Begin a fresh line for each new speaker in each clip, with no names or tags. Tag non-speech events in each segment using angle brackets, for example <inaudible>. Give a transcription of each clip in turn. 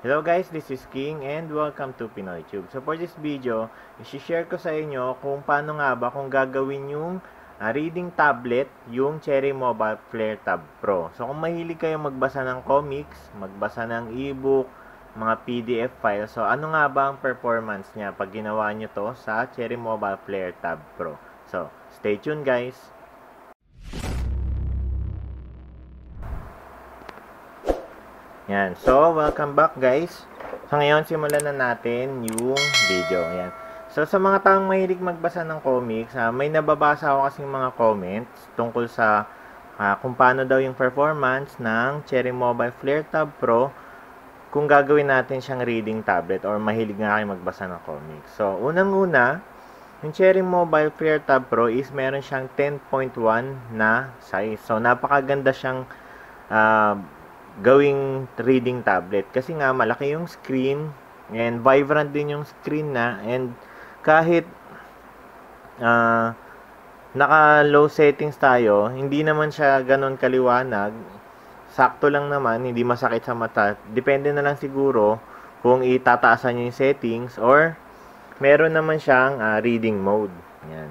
Hello guys, this is King and welcome to Pinoy Tube. So for this video, i-share ko sa inyo kung paano nga ba kung gagawin yung uh, reading tablet yung Cherry Mobile Flare Tab Pro. So kung mahilig kayo magbasa ng comics, magbasa ng ebook, mga PDF files, so ano nga ba ang performance niya pag ginawa nyo to sa Cherry Mobile Flare Tab Pro. So, stay tuned guys! Yan. So, welcome back guys. So, ngayon simulan na natin yung video. Yan. So, sa mga taong mahilig magbasa ng comics, uh, may nababasa ako kasing mga comments tungkol sa uh, kung paano daw yung performance ng Cherry Mobile Flare Tab Pro kung gagawin natin siyang reading tablet or mahilig nga kayo magbasa ng comics. So, unang-una, yung Cherry Mobile Flare Tab Pro is meron siyang 10.1 na size. So, napakaganda siyang uh, gawing reading tablet. Kasi nga malaki yung screen. And vibrant din yung screen na. And kahit uh, naka low settings tayo hindi naman siya ganun kaliwanag. Sakto lang naman hindi masakit sa mata. Depende na lang siguro kung itataasan niyo yung settings or meron naman siyang uh, reading mode. Yan.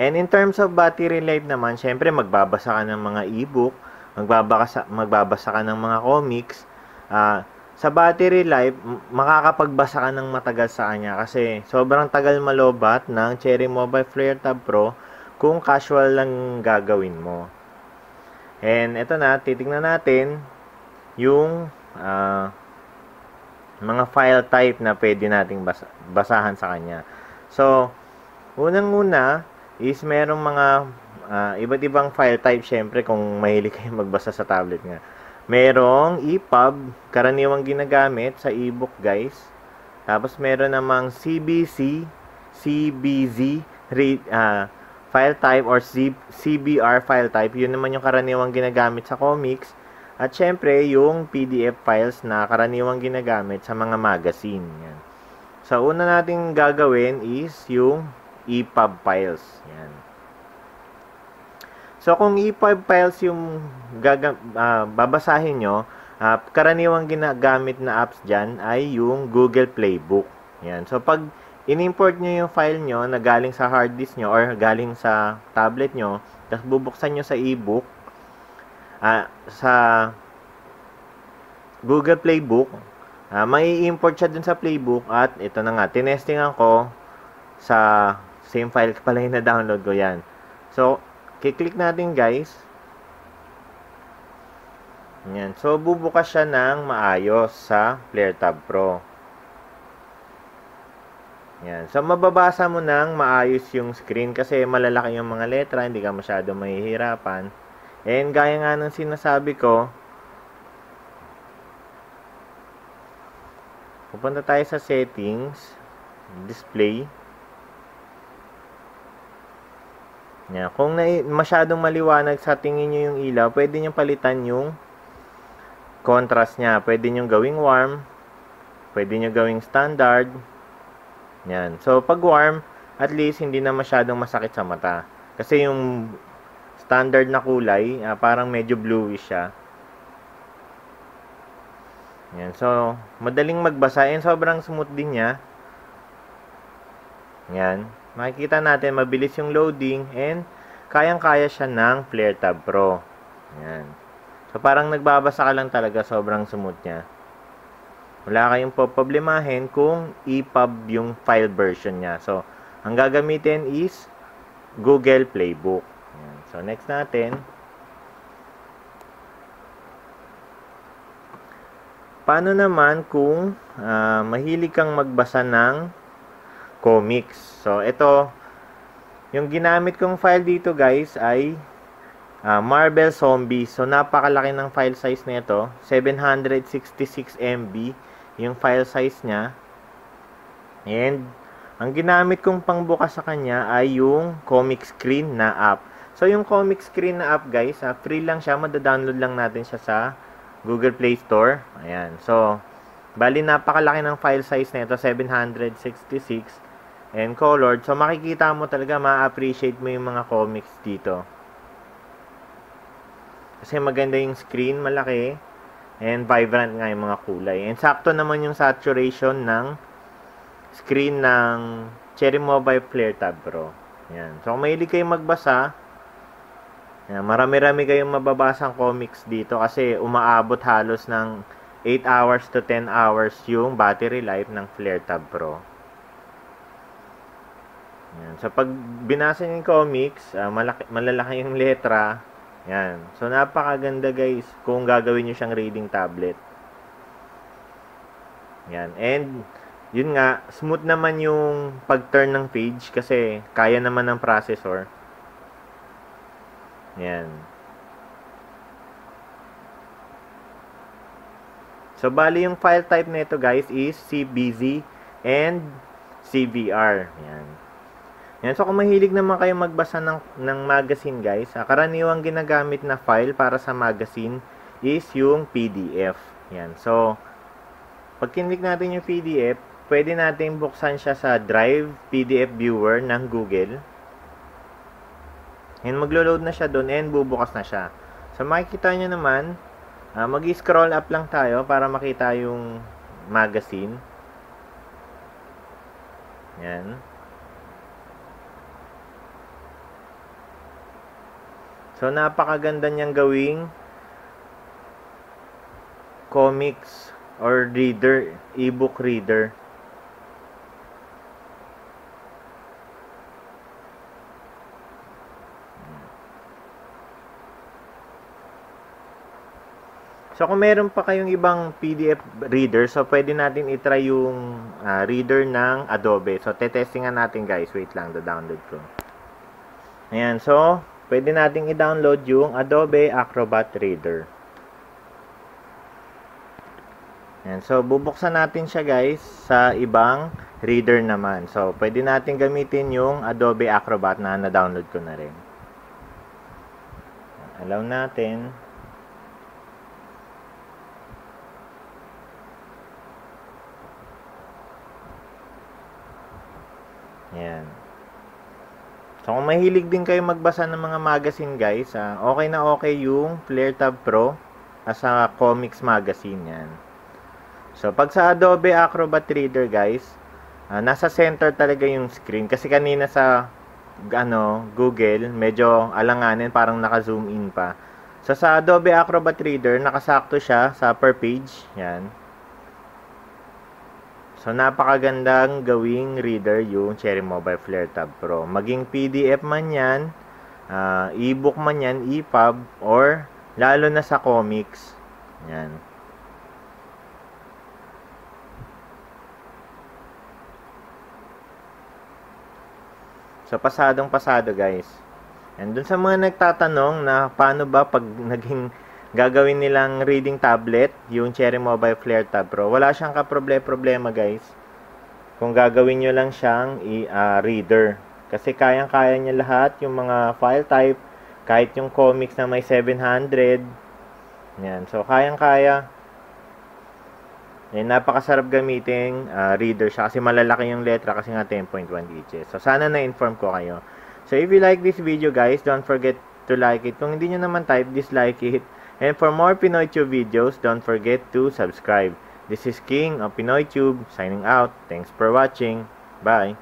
And in terms of battery life naman syempre magbabasa ka ng mga ebook magbabasa, magbabasa ka ng mga comics, uh, sa battery life, makakapagbasa ka ng matagal sa kanya kasi sobrang tagal malobat ng Cherry Mobile Flare Tab Pro kung casual lang gagawin mo. And ito na, titingnan natin yung uh, mga file type na pwede nating basa basahan sa kanya. So, unang-una is merong mga uh, iba't ibang file type syempre kung mahilig <laughs> kayo magbasa sa tablet nga. Merong EPUB, karaniwang ginagamit sa ebook guys. Tapos meron namang CBC, CBZ read, uh, file type or C, CBR file type. Yun naman yung karaniwang ginagamit sa comics. At syempre, yung PDF files na karaniwang ginagamit sa mga magazine. Yan. So, una nating gagawin is yung EPUB files. Yan. So, kung EPUB files yung gaga, uh, babasahin nyo, uh, karaniwang ginagamit na apps dyan ay yung Google Playbook. Yan. So, pag in-import nyo yung file nyo na galing sa hard disk nyo or galing sa tablet nyo, tapos bubuksan nyo sa ebook, uh, sa Google Playbook, uh, may import siya dun sa Playbook at ito na nga, tinestingan ko sa same file pala yung na-download ko yan. So, Kiklik natin guys. Yan. So, bubukas siya ng maayos sa Flare Tab Pro. Yan. So, mababasa mo ng maayos yung screen kasi malalaki yung mga letra, hindi ka masyado mahihirapan. And gaya nga ng sinasabi ko, pupunta tayo sa settings, display, Yeah. Kung na, masyadong maliwanag sa tingin nyo yung ilaw, pwede nyo palitan yung contrast niya. Pwede nyo gawing warm, pwede nyo gawing standard. Yan. So, pag warm, at least hindi na masyadong masakit sa mata. Kasi yung standard na kulay, uh, parang medyo bluish siya. Yan. So, madaling magbasa. And sobrang smooth din niya. Yan makikita natin mabilis yung loading and kayang-kaya siya ng Flare Tab Pro. Yan. So, parang nagbabasa ka lang talaga, sobrang smooth niya. Wala kayong problemahin kung EPUB yung file version niya. So, ang gagamitin is Google Playbook. Yan. So, next natin. Paano naman kung uh, mahilig kang magbasa ng comics. So, ito, yung ginamit kong file dito guys ay uh, Marvel Zombies. So, napakalaki ng file size nito. 766 MB yung file size niya. And, ang ginamit kong pangbukas sa kanya ay yung comic screen na app. So, yung comic screen na app guys, uh, free lang siya. Madadownload lang natin siya sa Google Play Store. Ayan. So, bali napakalaki ng file size nito, 766 and colored. So, makikita mo talaga, ma-appreciate mo yung mga comics dito. Kasi maganda yung screen, malaki. And vibrant nga yung mga kulay. And sakto naman yung saturation ng screen ng Cherry Mobile Flare Tab Pro. Yan. So, kung mahilig kayong magbasa, marami-rami kayong mababasang comics dito kasi umaabot halos ng 8 hours to 10 hours yung battery life ng Flare Tab Pro. Yan. So, pag binasa niyo yung comics, uh, malaki, malalaki yung letra. Yan. So, napakaganda guys kung gagawin niyo siyang reading tablet. Yan. And, yun nga, smooth naman yung pag-turn ng page kasi kaya naman ng processor. Yan. So, bali yung file type nito guys is CBZ and CVR. Yan. Yan. So, kung mahilig naman kayo magbasa ng, ng magazine, guys, ah, karaniwang ginagamit na file para sa magazine is yung PDF. Yan. So, pag kinlik natin yung PDF, pwede natin buksan siya sa Drive PDF Viewer ng Google. And maglo-load na siya doon and bubukas na siya. So, makikita nyo naman, uh, mag-scroll up lang tayo para makita yung magazine. Yan. So, napakaganda niyang gawing comics or reader, ebook reader. So, kung meron pa kayong ibang PDF reader, so pwede natin itry yung uh, reader ng Adobe. So, tetestingan natin guys. Wait lang, da-download ko. Ayan, so, pwede nating i-download yung Adobe Acrobat Reader. Yan. So, bubuksan natin siya guys sa ibang reader naman. So, pwede natin gamitin yung Adobe Acrobat na na-download ko na rin. Allow natin. Yan. So, kung mahilig din kayo magbasa ng mga magazine, guys, uh, okay na okay yung Flare Tab Pro as a comics magazine yan. So, pag sa Adobe Acrobat Reader, guys, uh, nasa center talaga yung screen. Kasi kanina sa ano, Google, medyo alanganin, parang naka-zoom in pa. So, sa Adobe Acrobat Reader, nakasakto siya sa per page. Yan. So, napakagandang gawing reader yung Cherry Mobile Flare Tab Pro. Maging PDF man yan, uh, e-book man yan, EPUB, or lalo na sa comics. Yan. So, pasadong pasado guys. And dun sa mga nagtatanong na paano ba pag naging gagawin nilang reading tablet, yung Cherry Mobile Flare Tab Pro. Wala siyang kaproblema guys. Kung gagawin nyo lang siyang uh, reader. Kasi kayang-kaya niya lahat, yung mga file type, kahit yung comics na may 700. Yan. So, kayang-kaya. Yan, napakasarap gamitin uh, reader siya kasi malalaki yung letra kasi nga 10.1 inches. So, sana na-inform ko kayo. So, if you like this video guys, don't forget to like it. Kung hindi nyo naman type, dislike it. And for more PinoyTube videos, don't forget to subscribe. This is King of PinoyTube, signing out. Thanks for watching. Bye!